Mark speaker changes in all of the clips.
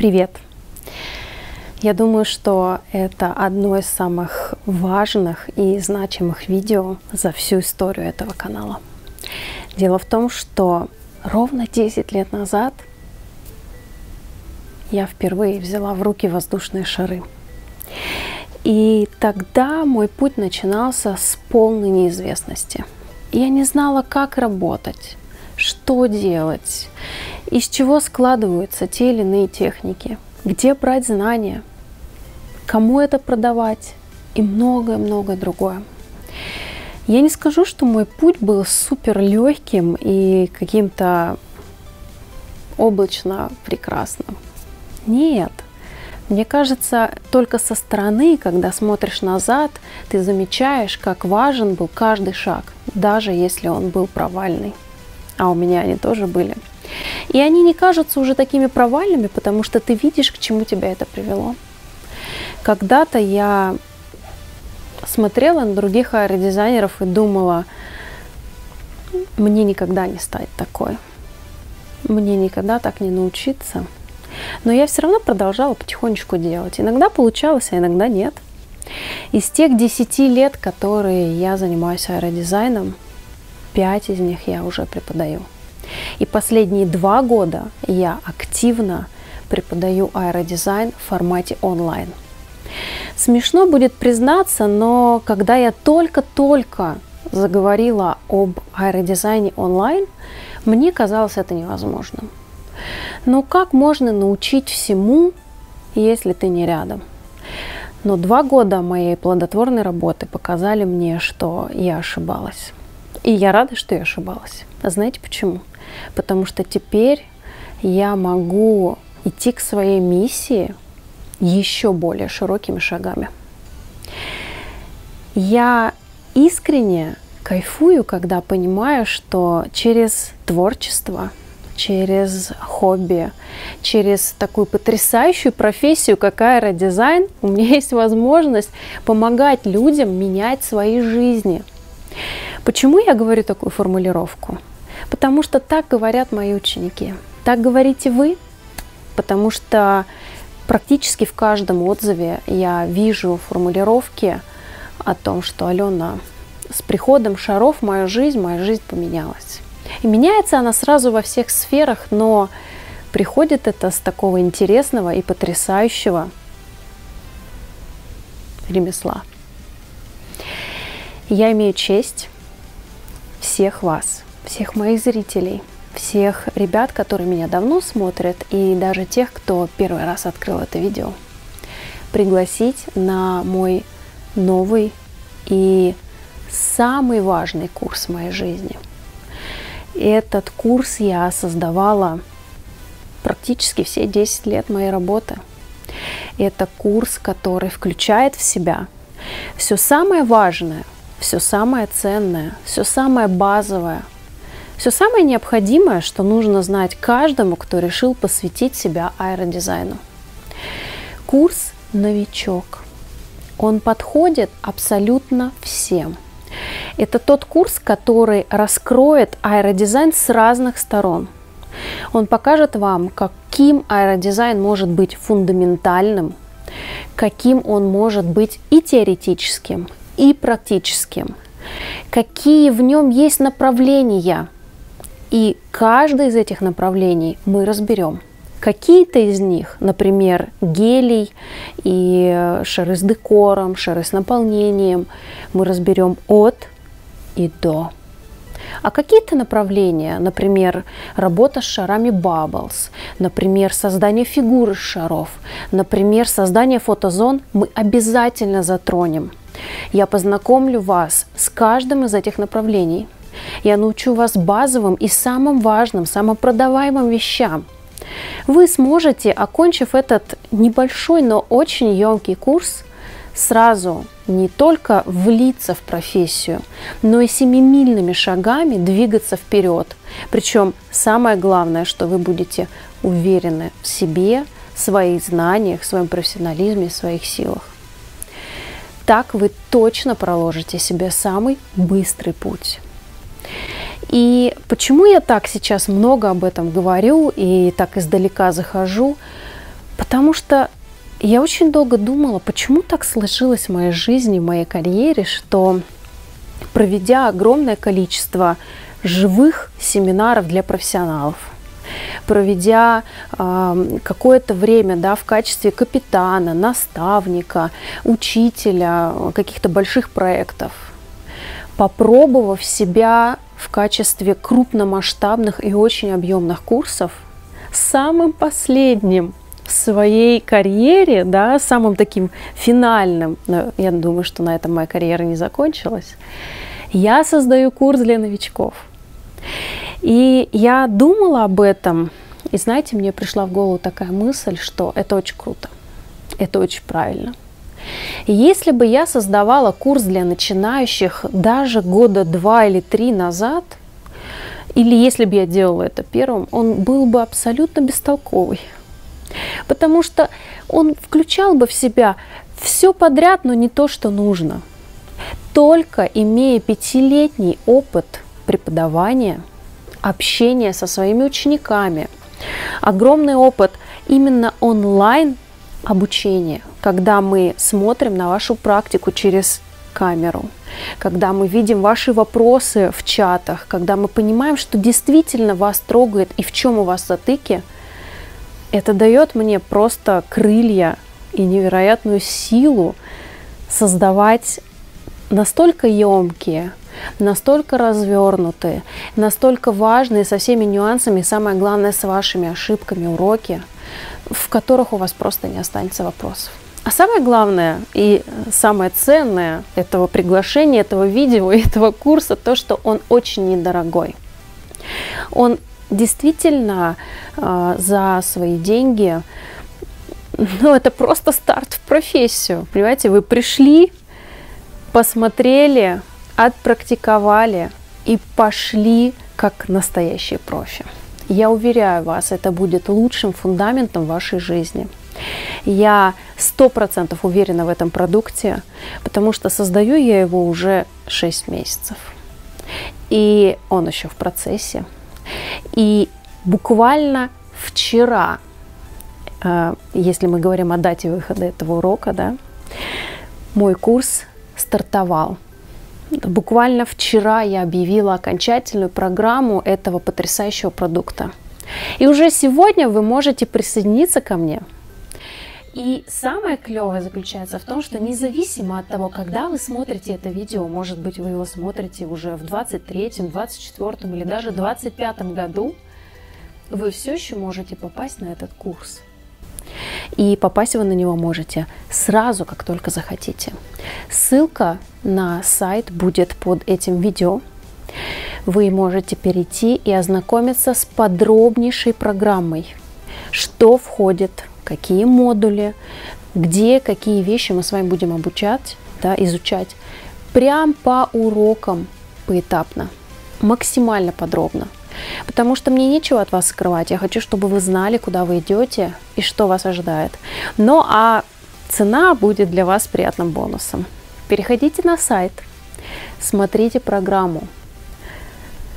Speaker 1: Привет! Я думаю, что это одно из самых важных и значимых видео за всю историю этого канала. Дело в том, что ровно 10 лет назад я впервые взяла в руки воздушные шары. И тогда мой путь начинался с полной неизвестности. Я не знала, как работать, что делать, из чего складываются те или иные техники, где брать знания, кому это продавать и многое-многое другое. Я не скажу, что мой путь был супер легким и каким-то облачно прекрасным. Нет. Мне кажется, только со стороны, когда смотришь назад, ты замечаешь, как важен был каждый шаг, даже если он был провальный. А у меня они тоже были. И они не кажутся уже такими провальными, потому что ты видишь, к чему тебя это привело. Когда-то я смотрела на других аэродизайнеров и думала, мне никогда не стать такой. Мне никогда так не научиться. Но я все равно продолжала потихонечку делать. Иногда получалось, а иногда нет. Из тех 10 лет, которые я занимаюсь аэродизайном, 5 из них я уже преподаю. И последние два года я активно преподаю аэродизайн в формате онлайн. Смешно будет признаться, но когда я только-только заговорила об аэродизайне онлайн, мне казалось это невозможным. Но как можно научить всему, если ты не рядом? Но два года моей плодотворной работы показали мне, что я ошибалась. И я рада, что я ошибалась. А знаете почему? Потому что теперь я могу идти к своей миссии еще более широкими шагами. Я искренне кайфую, когда понимаю, что через творчество, через хобби, через такую потрясающую профессию, как аэродизайн, у меня есть возможность помогать людям менять свои жизни. Почему я говорю такую формулировку? Потому что так говорят мои ученики. Так говорите вы, потому что практически в каждом отзыве я вижу формулировки о том, что Алена, с приходом шаров моя жизнь, моя жизнь поменялась. И меняется она сразу во всех сферах, но приходит это с такого интересного и потрясающего ремесла. Я имею честь всех вас, всех моих зрителей, всех ребят, которые меня давно смотрят, и даже тех, кто первый раз открыл это видео, пригласить на мой новый и самый важный курс моей жизни – этот курс я создавала практически все 10 лет моей работы. Это курс, который включает в себя все самое важное, все самое ценное, все самое базовое, все самое необходимое, что нужно знать каждому, кто решил посвятить себя аэродизайну. Курс «Новичок». Он подходит абсолютно всем – это тот курс, который раскроет аэродизайн с разных сторон. Он покажет вам, каким аэродизайн может быть фундаментальным, каким он может быть и теоретическим, и практическим, какие в нем есть направления. И каждое из этих направлений мы разберем. Какие-то из них, например, гелий и шары с декором, шары с наполнением, мы разберем от и до. А какие-то направления, например, работа с шарами Bubbles, например, создание фигуры шаров, например, создание фотозон, мы обязательно затронем. Я познакомлю вас с каждым из этих направлений. Я научу вас базовым и самым важным, самым продаваемым вещам. Вы сможете, окончив этот небольшой, но очень емкий курс, сразу не только влиться в профессию, но и семимильными шагами двигаться вперед. Причем самое главное, что вы будете уверены в себе, в своих знаниях, в своем профессионализме, в своих силах. Так вы точно проложите себе самый быстрый путь. И почему я так сейчас много об этом говорю и так издалека захожу? Потому что я очень долго думала, почему так сложилось в моей жизни, в моей карьере, что проведя огромное количество живых семинаров для профессионалов, проведя э, какое-то время да, в качестве капитана, наставника, учителя каких-то больших проектов, попробовав себя в качестве крупномасштабных и очень объемных курсов, самым последним в своей карьере, да, самым таким финальным, но я думаю, что на этом моя карьера не закончилась, я создаю курс для новичков. И я думала об этом, и знаете, мне пришла в голову такая мысль, что это очень круто, это очень правильно. Если бы я создавала курс для начинающих даже года два или три назад, или если бы я делала это первым, он был бы абсолютно бестолковый. Потому что он включал бы в себя все подряд, но не то, что нужно. Только имея пятилетний опыт преподавания, общения со своими учениками, огромный опыт именно онлайн обучения, когда мы смотрим на вашу практику через камеру, когда мы видим ваши вопросы в чатах, когда мы понимаем, что действительно вас трогает и в чем у вас затыки – это дает мне просто крылья и невероятную силу создавать настолько емкие, настолько развернутые, настолько важные со всеми нюансами, самое главное с вашими ошибками уроки, в которых у вас просто не останется вопросов. А самое главное и самое ценное этого приглашения, этого видео, этого курса, то, что он очень недорогой. Он действительно э, за свои деньги, ну, это просто старт в профессию. Понимаете, вы пришли, посмотрели, отпрактиковали и пошли как настоящие профи. Я уверяю вас, это будет лучшим фундаментом вашей жизни. Я сто процентов уверена в этом продукте, потому что создаю я его уже 6 месяцев. И он еще в процессе. И буквально вчера, э, если мы говорим о дате выхода этого урока, да, мой курс стартовал. Буквально вчера я объявила окончательную программу этого потрясающего продукта. И уже сегодня вы можете присоединиться ко мне – и самое клевое заключается в том, что независимо от того, когда вы смотрите это видео, может быть, вы его смотрите уже в 23-м, 24-м или даже 25-м году, вы все еще можете попасть на этот курс. И попасть вы на него можете сразу, как только захотите. Ссылка на сайт будет под этим видео. Вы можете перейти и ознакомиться с подробнейшей программой, что входит какие модули, где какие вещи мы с вами будем обучать, да, изучать, прям по урокам поэтапно, максимально подробно. Потому что мне нечего от вас скрывать. Я хочу, чтобы вы знали, куда вы идете и что вас ожидает. Ну а цена будет для вас приятным бонусом. Переходите на сайт, смотрите программу,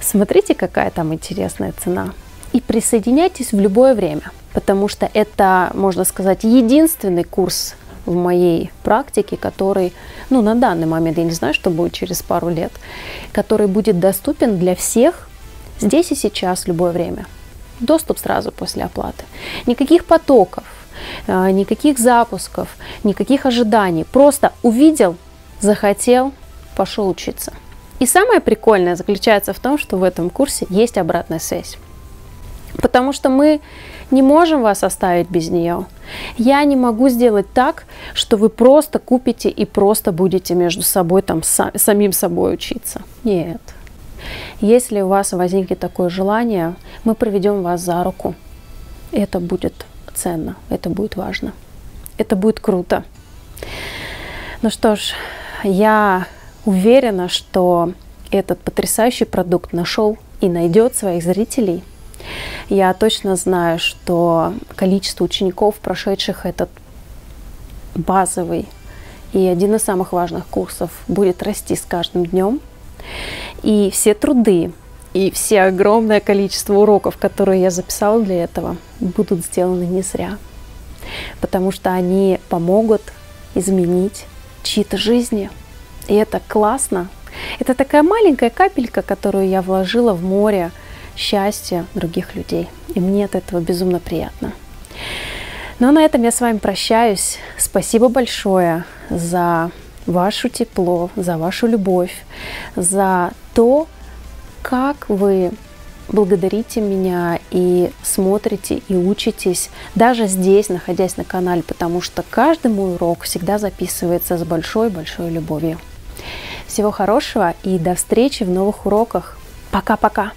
Speaker 1: смотрите, какая там интересная цена и присоединяйтесь в любое время – потому что это, можно сказать, единственный курс в моей практике, который, ну, на данный момент, я не знаю, что будет через пару лет, который будет доступен для всех здесь и сейчас, любое время. Доступ сразу после оплаты. Никаких потоков, а, никаких запусков, никаких ожиданий. Просто увидел, захотел, пошел учиться. И самое прикольное заключается в том, что в этом курсе есть обратная связь. Потому что мы не можем вас оставить без нее. Я не могу сделать так, что вы просто купите и просто будете между собой там самим собой учиться. Нет. Если у вас возникнет такое желание, мы проведем вас за руку. Это будет ценно, это будет важно. Это будет круто. Ну что ж, я уверена, что этот потрясающий продукт нашел и найдет своих зрителей – я точно знаю, что количество учеников, прошедших этот базовый и один из самых важных курсов, будет расти с каждым днем. И все труды, и все огромное количество уроков, которые я записала для этого, будут сделаны не зря. потому что они помогут изменить чьи-то жизни. И это классно. Это такая маленькая капелька, которую я вложила в море счастья других людей. И мне от этого безумно приятно. Ну а на этом я с вами прощаюсь. Спасибо большое за ваше тепло, за вашу любовь, за то, как вы благодарите меня и смотрите и учитесь даже здесь, находясь на канале, потому что каждый мой урок всегда записывается с большой-большой любовью. Всего хорошего и до встречи в новых уроках. Пока-пока!